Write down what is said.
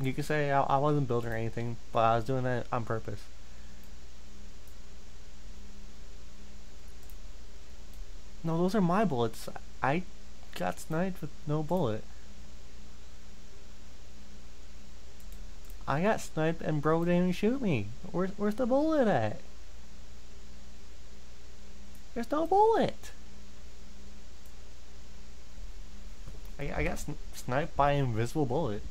You can say I, I wasn't building or anything, but I was doing that on purpose. No, those are my bullets. I got sniped with no bullet. I got sniped and bro didn't shoot me. Where's, where's the bullet at? There's no bullet. I, I got sn sniped by invisible bullet.